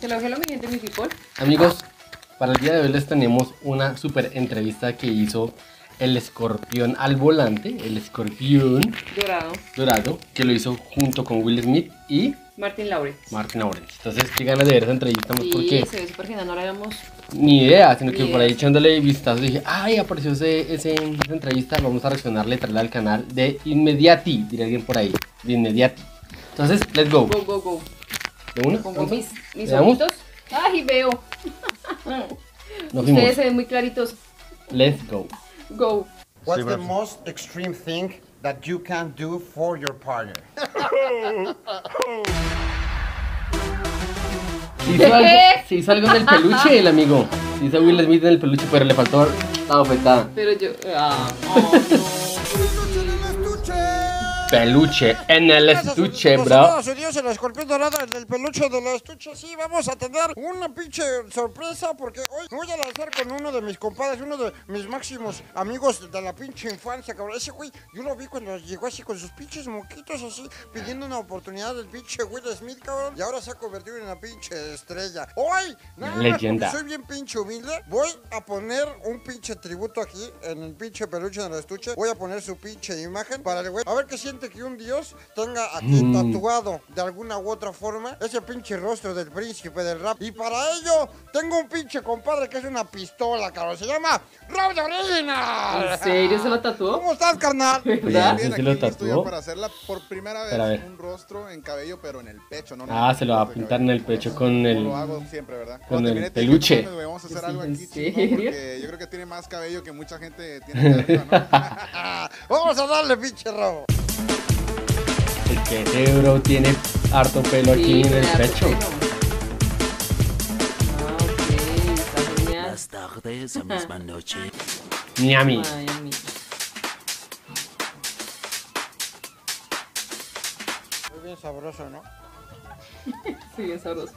Te lo mi gente, mi people. Amigos, para el día de hoy les tenemos una super entrevista que hizo el escorpión al volante, el escorpión Dorado. dorado, que lo hizo junto con Will Smith y Martin Lawrence. Martin Lawrence. Entonces, qué ganas de ver esa entrevista, Sí, porque se ve súper genial, no la habíamos... ni idea, sino que por ahí echándole vistazos dije, ay, apareció ese, ese- esa entrevista, vamos a reaccionarle, traerla al canal de inmediati, diría alguien por ahí, de inmediati. Entonces, let's go. Go, go, go. ¿De una? Pongo mis, mis ojitos. Ay, veo. Nos. Ustedes se ven muy claritos. Let's go. Go. What's Sí, the most extreme thing that you can do for your partner? Se hizo, algo, se hizo algo en el peluche, el amigo. Se hizo Will Smith en el peluche, pero le faltó la bofetada. Pero yo... Ah, Peluche en el estuche, bro. Los Dios el escorpión dorado en el peluche del estuche. Sí, vamos a tener una pinche sorpresa porque hoy me voy a lanzar con uno de mis compadres, uno de mis máximos amigos de la pinche infancia, cabrón. Ese güey, yo lo vi cuando llegó así con sus pinches moquitos así, pidiendo una oportunidad del pinche Will Smith, cabrón. Y ahora se ha convertido en una pinche estrella. Hoy, nada Leyenda. soy bien pinche humilde, voy a poner un pinche tributo aquí en el pinche peluche del estuche. Voy a poner su pinche imagen para el güey. A ver qué siente que un dios tenga aquí Mm. tatuado de alguna u otra forma ese pinche rostro del príncipe del rap. Y para ello tengo un pinche compadre que es una pistola, cabrón. Se llama Rob de Orina. ¿En serio se lo tatuó? ¿Cómo estás, carnal? ¿Verdad? Bien, sí aquí lo tatuó. para hacerla por primera vez ver. un rostro en cabello, pero en el pecho, ¿no? Ah, se lo va a pintar en el pecho con el... Lo hago siempre, ¿verdad? con Cuando el termine, te dije, peluche. "No Vamos a hacer algo ¿En aquí, chingón, porque yo creo que tiene más cabello que mucha gente tiene arriba, ¿no? Vamos a darle, pinche Rob. Que ese bro tiene harto pelo aquí en el pecho. Ah, ok, está genial. Más tarde esa misma noche. Miami. Miami. Muy bien sabroso, ¿no? Sí, bien sabroso.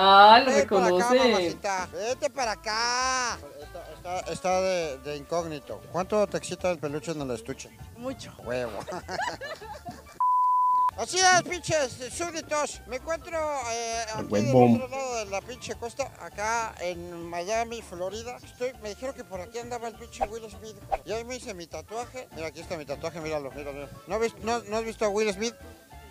Ah, lo Ven para acá. Vete para acá. Está, está- está de, de incógnito. ¿Cuánto te excita el peluche en el estuche? Mucho. Huevo. Así es, pinches súbditos. Me encuentro eh, aquí del otro lado de la pinche costa, acá en Miami, Florida. Estoy, me dijeron que por aquí andaba el pinche Will Smith. Y ahí me hice mi tatuaje. Mira, aquí está mi tatuaje, míralo, míralo. ¿No, has vis- no, no has visto a Will Smith?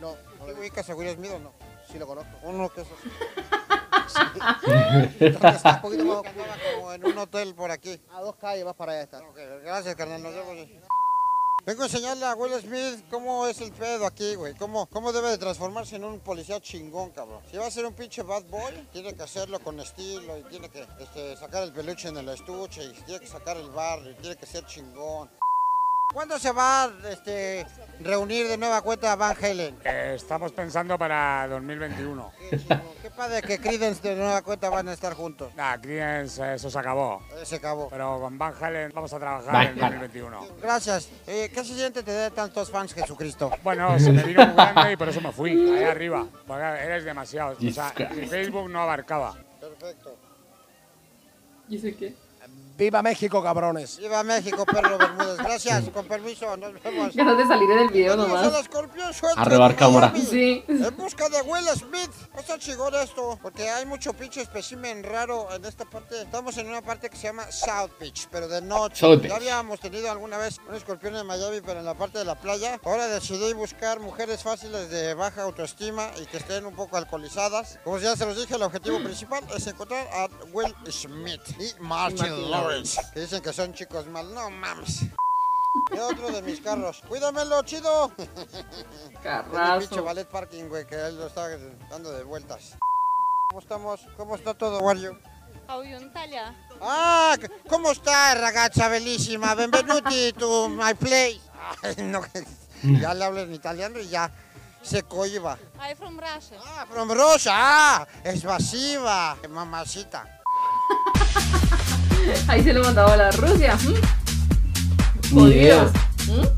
No, ¿Sí ubicas a Will Smith o no? sí lo conozco. Uno que es así. está un poquito más andaba como en un hotel por aquí. A dos calles más para allá está. Ok, gracias, carnal. Nos vemos. Vengo a enseñarle a Will Smith cómo es el pedo aquí, güey. Cómo, cómo debe de transformarse en un policía chingón, cabrón. Si va a ser un pinche bad boy, tiene que hacerlo con estilo y tiene que este, sacar el peluche en el estuche y tiene que sacar el barrio y tiene que ser chingón. ¿Cuándo se va a este, reunir de nueva cuenta Van Halen? Eh, estamos pensando para 2021. Qué. Qué padre que Creedence de nueva cuenta van a estar juntos. Nah, Creedence, eso se acabó. Eh, Se acabó. Pero con Van Halen vamos a trabajar Van en Halen. 2021. Gracias. Eh, ¿Qué se siente tener tantos fans, Jesucristo? Bueno, se me vino muy grande y por eso me fui, ahí arriba. Porque eres demasiado. O sea, mi Facebook no abarcaba. Perfecto. ¿Y sé qué? ¡Viva México, cabrones! Viva México, perro Bermúdez. Gracias, con permiso, nos vemos. Ganas de salir en el video nomás. al Escorpión Suelto A robar cámara. Sí. En busca de Will Smith. Está chingón esto, porque hay mucho pinche espécimen raro en esta parte. Estamos en una parte que se llama South Beach, pero de noche. South Beach. Ya habíamos tenido alguna vez un escorpión en Miami, pero en la parte de la playa. Ahora decidí buscar mujeres fáciles de baja autoestima y que estén un poco alcoholizadas. Como ya se los dije, el objetivo principal es encontrar a Will Smith y Martin Martin Que dicen que son chicos mal. No mames. Y otro de mis carros. Cuídamelo, chido. Es mi pinche Carrazo. ballet parking, güey, que él lo está dando de vueltas. ¿Cómo estamos? ¿Cómo está todo, Wario? Italia? Ah, ¿cómo está, ragazza bellísima? Benvenuti to my place. Ay, no, ya le hablo en italiano y ya se cohiba. I'm from Russia. Ah, from Russia. Ah, es masiva. Mamacita. Ahí se lo mandaba a la Rusia. ¿m? Ni idea. Jodidos. ¿m?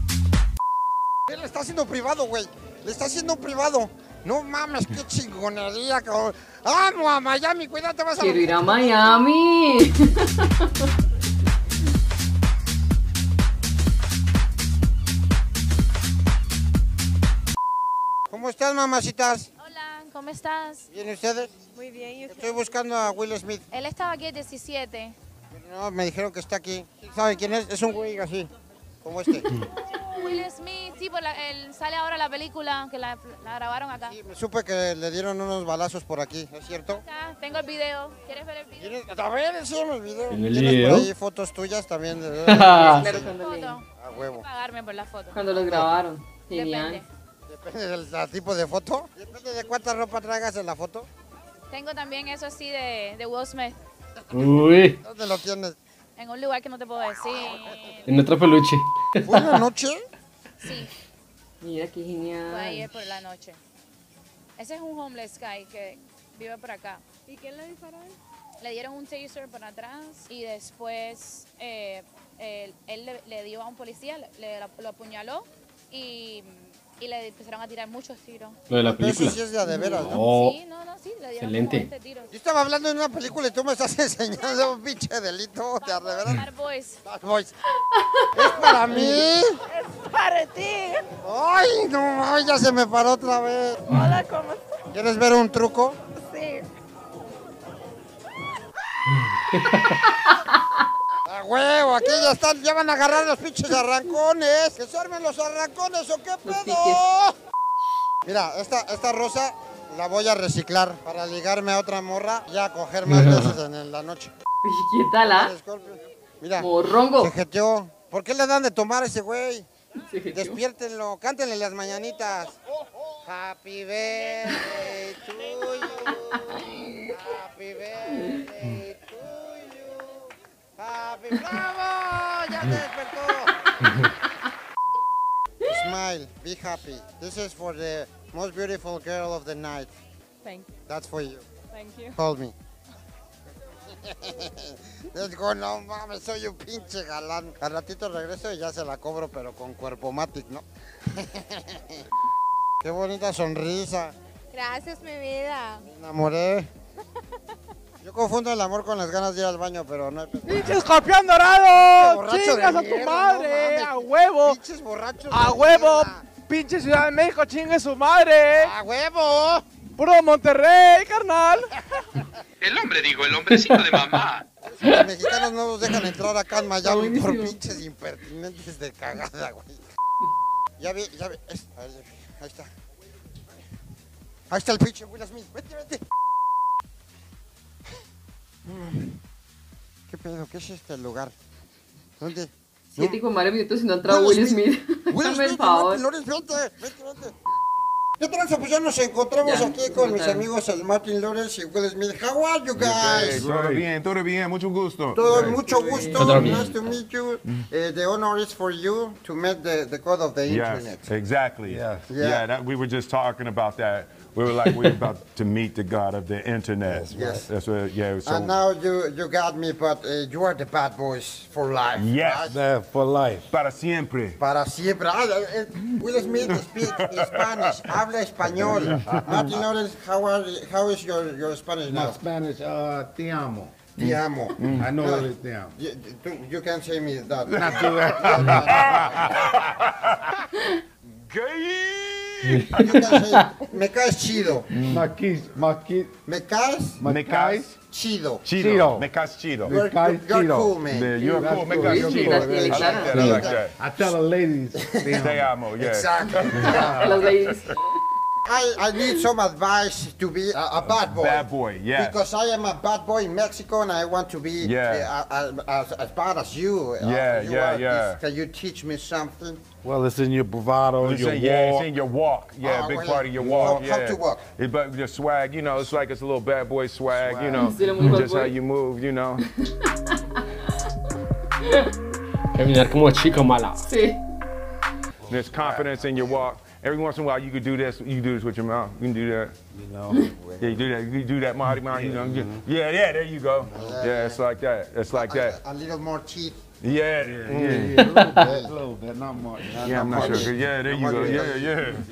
Él le está haciendo privado, güey. Le está haciendo privado. No mames, qué chingonería, cabrón. Amo a Miami, cuídate, vas a... Quiero ir a Miami. ¿Cómo ¿Cómo están, mamacitas? Hola, ¿cómo estás? ¿Bien ustedes? Muy bien, ¿y Estoy buscando a Will Smith. Él estaba aquí el 17. No, me dijeron que está aquí. ¿Saben quién es? Es un güey así, como este. Will Smith, sí, por la- él sale ahora la película que la, la grabaron acá. Me supe que le dieron unos balazos por aquí, ¿es cierto? Acá, tengo el video. ¿Quieres ver el video? ¿Tienes- A ver, enséñame el video. ¿En el ¿Tienes video? por ahí fotos tuyas también? De... Foto. A huevo. Pagarme por la foto. Cuando los grabaron. Genial. Depende. Depende del tipo de foto. Depende de cuánta ropa traigas en la foto. Tengo también eso así de, de Will Smith. Uy, ¿Dónde lo tienes? En un lugar que no te puedo decir. en otro peluche. ¿Fue una noche? Sí, Mira qué fue genial. ayer por la noche. Ese es un homeless guy que vive por acá. ¿Y quién le disparó Le dieron un taser por atrás y después eh, él, él le, le dio a un policía, le, le- lo apuñaló y, y le empezaron a tirar muchos tiros. Lo de la película. sí es de de veras, ¿no? Sí, no, no, sí, le dieron Excelente. como 20 tiros. Yo estaba hablando de una película y tú me estás enseñando un pinche delito de de veras. Bad Boys. Bad Boys. ¿Es para mí? Es para ti. Ay, no, ay, ya se me paró otra vez. Hola, ¿cómo estás? ¿Quieres ver un truco? Sí. A huevo, aquí ya están, ya van a agarrar los pinches arrancones. ¿Que se armen los arrancones o qué pedo? Mira, esta, esta rosa la voy a reciclar para ligarme a otra morra y a coger más veces en la noche. ¿Qué tal, ah? Mira, Morrongo. se jeteó. ¿Por qué le dan de tomar a ese güey? Despiértenlo, cántenle las mañanitas. Happy birthday ¡Bravo! ¡Ya te despertó! Smile, be happy. This is for the most beautiful girl of the night. Thank you. That's for you. Thank you. Call me. Let's go, no mames, soy un pinche galán. Al ratito regreso y ya se la cobro, pero con cuerpo matic, ¿no? Qué bonita sonrisa. Gracias, mi vida. Me enamoré. Confundo el amor con las ganas de ir al baño, pero no hay pedo. ¡Pinche escorpión dorado! ¡Chingas a tu mierda, madre! no mames. ¡A huevo! Pinches borrachos. ¡A huevo! mierda. ¡Pinche Ciudad de México, chingue su madre! ¡A huevo! ¡Puro Monterrey, carnal! El hombre, digo, el hombrecito de mamá. Los mexicanos no nos dejan entrar acá en Miami por pinches impertinentes de cagada, güey. Ya vi, ya vi. ahí está. Ahí está el pinche Will Smith. Vete, vete. ¿Qué pedo? ¿Qué es este lugar? ¿Dónde? Siete y con varios minutos y no entra Will Smith. Will Dame el Smith, favor. Martin Lawrence, vente, vete, vete. ¿Qué tranza? Pues ya nos encontramos Ya, aquí con mis amigos el Martin Lawrence y Will Smith. How are you guys? todo bien, todo bien, mucho gusto. Todo mucho gusto. Todo. Nice to meet you. Uh, the honor is for you to meet the, the code of the internet. Yes, exactly. Yeah. Yeah, that, we were just talking about that. We were like, we were about to meet the God of the internet. Yes. That's what, yeah. So, and now you you got me, but uh, you are the bad boys for life. yes, right? for life. Para siempre. Para siempre. Ah, eh, eh, Will Smith speak Spanish. Habla español. Martin Lawrence, how, are, how is your, your Spanish now? Spanish, uh, te amo. Te amo. I know No, it is te amo. You, you- you can say me that. Not too You me caes chido. Maquis, maquis, Me caes Me caes chido. chido. Chido. Me caes chido. You're, caes you're chido. cool, man. Yeah, you're cool. Me caes chido. las I tiene like claras. that. I like that. I tell the ladies, te amo. Te amo, yeah. Exactly. Las ladies. I, I need some advice to be a, a bad boy. Bad boy, yes. Because I am a bad boy in Mexico and I want to be Yeah. uh, uh, as, as bad as you. uh, Yeah, you yeah, are. yeah. Can you teach me something? Well, it's in your bravado, It's your in, yeah, walk. it's in your walk. Yeah, Ah, a big well, part of your how- walk. how yeah. to walk? It, but your swag, you know, it's like it's a little bad boy swag, you know, Estilo muy just how you move, you know. Caminar como chico mala. Sí. There's confidence in your walk. Every once in a while, you could do this. You can do this with your mouth. You can do that. You know, Yeah, you do that. You do that, Marty, Marty. You know, you- yeah, yeah. There you go. Yeah, it's like that. It's like that. A, a little more teeth. Yeah, yeah, mm. yeah, a little bit, a little bit, not much. Yeah, I'm not much. sure. Yeah, there you go. Yeah,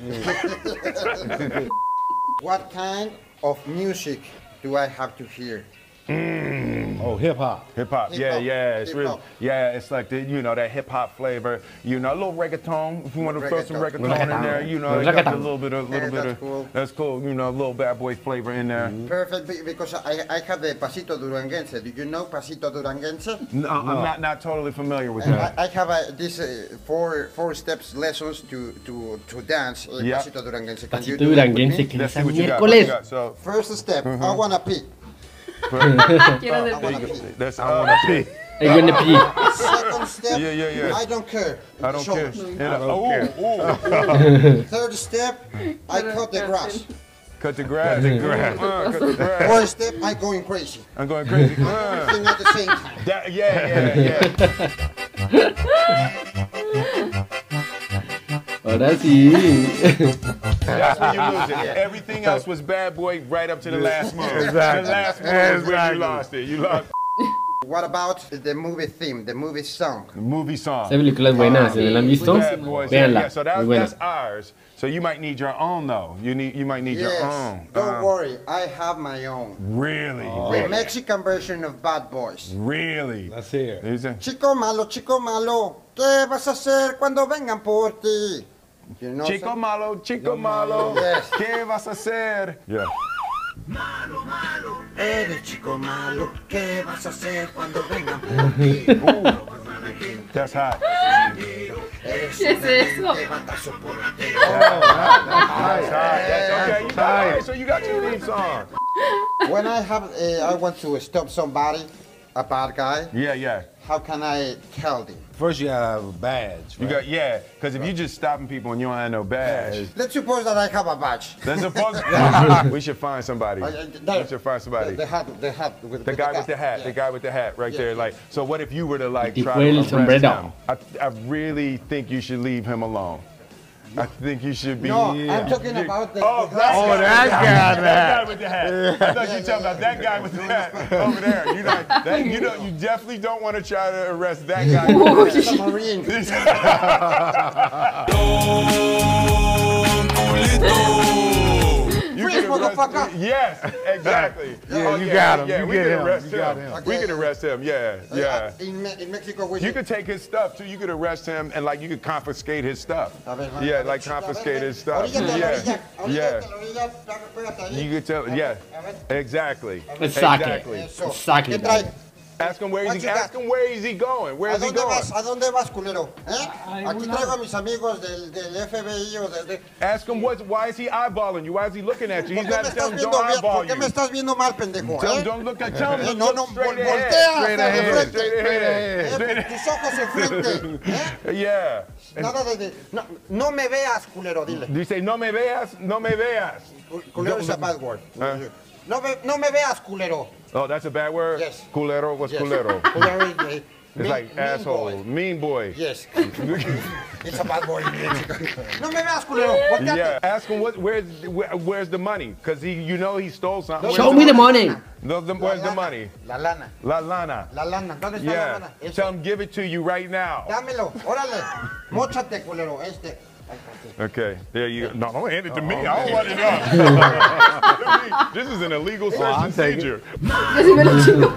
yeah. What kind of music do I have to hear? Mm. Oh, hip hop. Hip hop, yeah, Hip-hop, yeah, it's really, hip-hop. yeah, it's like the, you know, that hip hop flavor, you know, a little reggaeton. If you want to throw some Reggaeton. reggaeton in there, you know, they got a little bit, of, little Yeah, bit that's of, cool. that's cool, you know, a little bad boy flavor in there. Perfect, because I, I have the pasito duranguense. Do you know pasito duranguense? No, I'm not, not totally familiar with And that. I, I have a, this uh, four four steps lessons to to to dance uh, Yeah. pasito duranguense. Can you Pasito do it with duranguense, me? que Let's es see what you got. Miércoles. So, First step, I wanna pee. Quiero I hacer wanna pee. that's I want to see. El UNP. Second step, Yeah, yeah, yeah. I don't care. I don't care. Shoulders. And, uh, ooh, ooh. Third step, I cut the grass. Cut the grass. Cut the grass. Uh, cut the grass. Fourth step, I'm going crazy. I'm going crazy. Uh, Everything at the same time. that, yeah, yeah, yeah. Ahora sí. That's when you lose it. Everything else was bad boy right up to the last move. Exactly. The last move is where you lost it. You lost What about the movie theme, the movie song? the movie song. Esa película es buena, ¿se la han visto? Bad boys. Yeah, Véanla, so muy that, that's ours. So you might need your own though. You need you might need your Yes, own. don't Uh, worry, I have my own. Really? The Mexican version of Bad Boys. Really? Let's hear. it. Is it- Chico malo, chico malo, ¿qué vas a hacer cuando vengan por ti? You know, Chico so- malo, chico malo, Yes. ¿qué vas a hacer? Yeah. Eres chico malo, ¿qué vas a hacer cuando vengan por ti? That's hot. ¿Qué es eso? que batazo por ti. That's hot. That's, okay, you got it. So you got your theme song. When I have, uh, I want to stop somebody, a bad guy, Yeah, yeah. how can I tell them? First, you have a badge. You got yeah. Because if you just stopping people and you don't have no badge, Let's suppose that I have a badge. that's supposed. we should find somebody. Uh, there. We should find somebody. The, the hat, the hat. With, The with guy with the hat, yeah. the guy with the hat right Yeah. there. Like, so what if you were to like try to arrest him? I, I really think you should leave him alone. I think you should be. No, I'm talking about the, Oh, the that Oh, guy, that guy, that guy with the hat. I thought you were talking about that guy with the hat over there. You like that? You don't. You definitely don't want to try to arrest that guy. He's a Marine. motherfucker. Yes, exactly. Yeah, oh, you got him. Yeah, You we get can him. arrest You got him. him. We can arrest him. Yeah, yeah. In, Me- in Mexico, we You say, could take his stuff too. You could arrest him and like you could confiscate his stuff. A ver, a Yeah, ver, like a ver, confiscate ven, his stuff. Oríllate a la Yeah, orilla, yeah. oríllate a la orilla, pégate ahí. You could tell. Yeah, exactly. Exactly. Exactly. Eso. Exactly. ¿Qué trae? Ask him where is you he. Ask got? him where is he going? Where ¿A is he going? vas? ¿A dónde vas, culero? ¿Eh? Aquí traigo a mis amigos del, del FBI o del... de- Ask him what. Why is he eyeballing you? Why is he looking at you? ¿Por He's qué me not telling don't eyeball ¿Por qué me you. estás viendo mal, pendejo? Tell him ¿eh? don't look at. Tell him Eh, to no, no, straight vol- ahead. voltea Straight ahead. frente. Straight ahead. Eh, Straight Tus ojos enfrente. ¿eh? Yeah. Nada de... de- no, no me veas, culero, dile. Dice no me veas, no me veas. Culero is a bad word. Huh? No, me, no me veas, culero. Oh, that's a bad word. Yes. Culero. What's Yes. culero? Culero is a It's mean- like mean asshole, boy. mean boy. Yes. It's a bad boy in Mexico. No me veas, culero. Volteate. Yeah, ask him what, where's where, where's the money? Cause he, you know, he stole something. Show me the money. The, the, La where's the money? La lana. La lana. La lana. ¿Dónde está la Yeah. lana? Tell him give it to you right now. Dámelo. Órale. Móchate, culero. Este. Ay, espérate. Okay, there you go. No, don't hand it to me. I don't want it up. this is an illegal search I'll and take it. seizure. Yo sí me lo.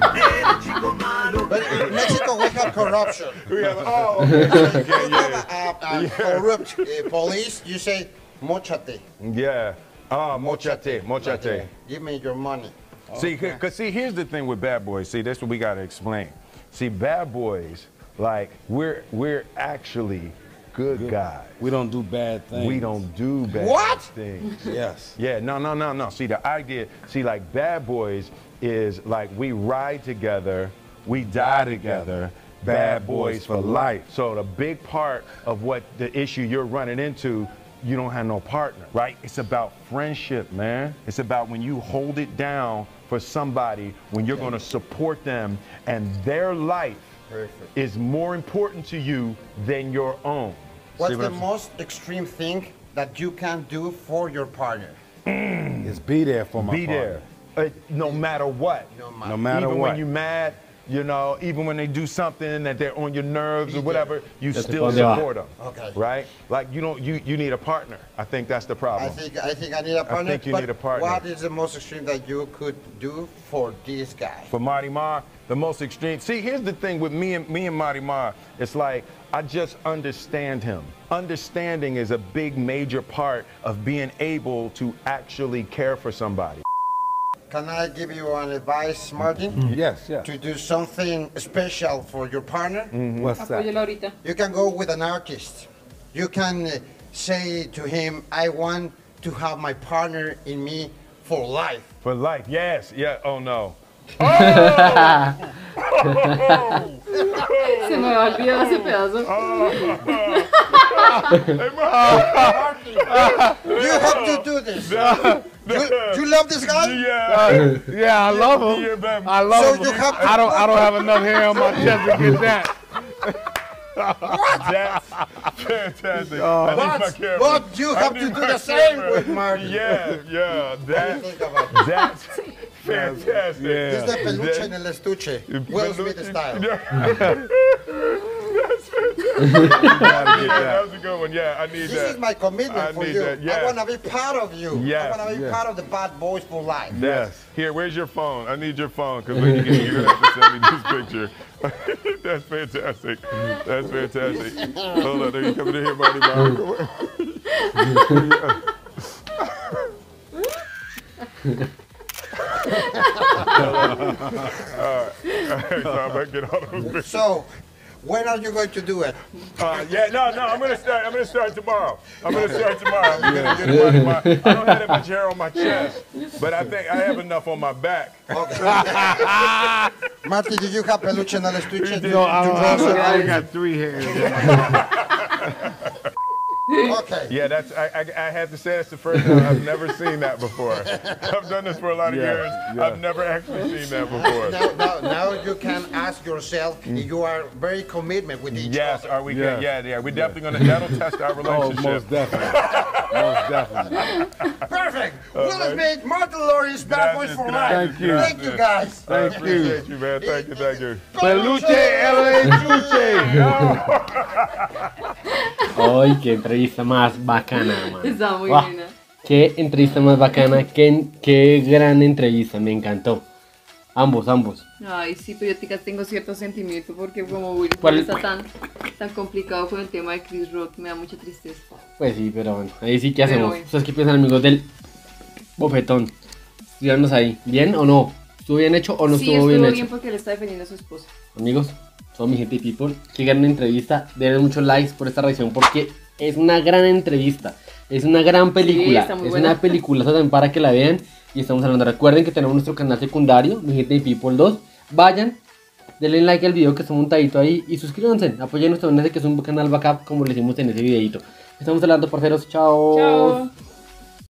But in Mexico, we have corruption. We have, oh, okay, okay, You yeah. have a, a corrupt uh, police, you say, mochate. Yeah. Ah, mochate, mochate. Give me your money. See, because see, here's the thing with bad boys. See, that's what we gotta explain. See, bad boys, like we're we're actually good guys. We don't do bad things. We don't do bad What? things. Yes. Yeah, no, no, no, no. See, the idea, see, like bad boys is like we ride together, we die together. Bad boys for life. So the big part of what the issue you're running into, you don't have no partner, right? It's about friendship, man. It's about when you hold it down for somebody, when you're going to support them, and their life Perfect. is more important to you than your own. What's what the I'm- most extreme thing that you can do for your partner? Is be there for my be partner. there, uh, no matter what. No No matter Even what. when you're mad, You know, even when they do something that they're on your nerves or whatever, you Ya sé still pa' support them. Okay. Right? Like you don't you you need a partner. I think that's the problem. I problem. think I think I need a partner. I think you but need a partner. What is the most extreme that you could do for this guy? For Marty Marr, the most extreme. See, here's the thing with me and me and Marty Marr. It's like I just understand him. Understanding is a big major part of being able to actually care for somebody. Can I give you an advice, Martin? Yes, yeah. To do something special for your partner? What's that? You can go with an artist. You can uh, say to him, I want to have my partner in me for life. For life, yes, yeah. Oh no. Se me había olvidado ese pedazo. You have to do this. You, you love this guy? Yeah. Uh, yeah, I love him. Yeah, baby. I love So him. you have I don't. I don't have enough hair on my chest to get that. What? That's fantastic. Oh. I need But, but you have to do the same camera. with Martin. Yeah, yeah. That, Think that's fantastic. This is the peluche en el estuche. Will Smith style. yeah, that was a good one. Yeah, I need This is my commitment I for you. that, yeah. I want to be part of you. Yes, I want to be yes. part of the bad boys for life. Yes. Here, where's your phone? I need your phone because when you get you're gonna have to send me this picture. That's fantastic. That's fantastic. Hold on, there you coming in here, Marty Mark. All right, so I'm gonna get all those pictures. So, when are you going to do it? Uh, yeah, no, no, I'm gonna start. I'm gonna start tomorrow. I'm gonna start tomorrow. I'm gonna get it on my, I don't have that much hair on my chest, but I think I have enough on my back. Marty, do you have peluche in the estuche? No, I, To I, some- I got three hairs. Okay. Yeah, that's. I, I, I have to say that's the first time I've never seen that before. I've done this for a lot of Yeah, years. yeah. I've never actually seen that before. Now, now, now you can ask yourself mm. you are very commitment with each Yes, other. Yes, are we Yeah. good? Yeah, yeah. We're definitely gonna. That'll test our Oh, relationship. most definitely. Most definitely. Perfect. Will Smith, Martin Lawrence, bad boys for life. Thank you. Thank you, guys. I appreciate you, man. Thank you, thank you. Peluche, LA Chuche. Ay, qué entrevista más bacana, man. Está muy Guau, buena. Qué entrevista más bacana, qué, qué gran entrevista, me encantó. Ambos, ambos. Ay, sí, pero yo tica- tengo cierto sentimiento porque como Will está tan, tan complicado con el tema de Chris Rock, me da mucha tristeza. Pues sí, pero bueno, ahí sí, ¿qué hacemos? bueno. ¿Ustedes qué piensan, amigos del bofetón? Díganos ahí, ¿bien o no? ¿Estuvo bien hecho o no sí, estuvo, estuvo bien, bien, hecho? porque le está defendiendo a su esposa. Amigos, son mi gente y people. Que gran entrevista. Denle muchos likes por esta reacción porque es una gran entrevista. Es una gran película. muy es buena. una película también para que la vean. Y estamos hablando. Recuerden que tenemos nuestro canal secundario, mi y people 2. Vayan, denle like al video que está montadito ahí y suscríbanse. Apoyen nuestro canal que es un canal backup como le hicimos en ese videito. Estamos hablando, parceros. Chao.